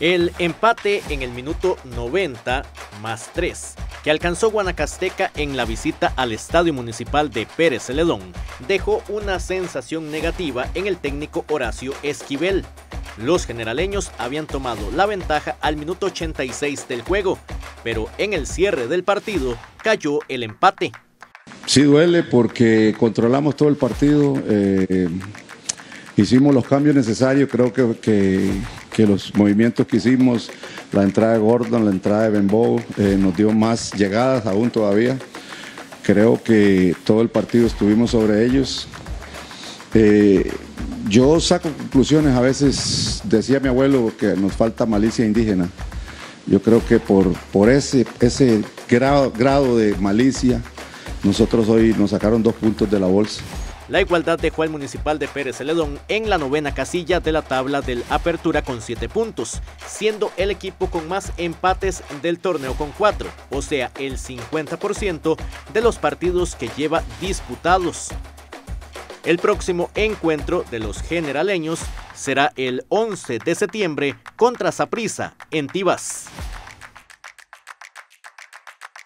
El empate en el minuto 90 más 3 que alcanzó Guanacasteca en la visita al Estadio Municipal de Pérez Celedón dejó una sensación negativa en el técnico Horacio Esquivel. Los generaleños habían tomado la ventaja al minuto 86 del juego, pero en el cierre del partido cayó el empate. Sí duele porque controlamos todo el partido, eh, hicimos los cambios necesarios, creo que, que, los movimientos que hicimos, la entrada de Gordon, la entrada de Benbow, eh, nos dio más llegadas aún todavía. Creo que todo el partido estuvimos sobre ellos. Eh, yo saco conclusiones, a veces decía mi abuelo que nos falta malicia indígena. Yo creo que por, por ese, ese grado, grado de malicia, nosotros hoy nos sacaron dos puntos de la bolsa. La igualdad dejó al Municipal de Pérez Celedón en la novena casilla de la tabla del Apertura con 7 puntos, siendo el equipo con más empates del torneo con 4, o sea, el 50% de los partidos que lleva disputados. El próximo encuentro de los generaleños será el 11 de septiembre contra Saprissa en Tibas.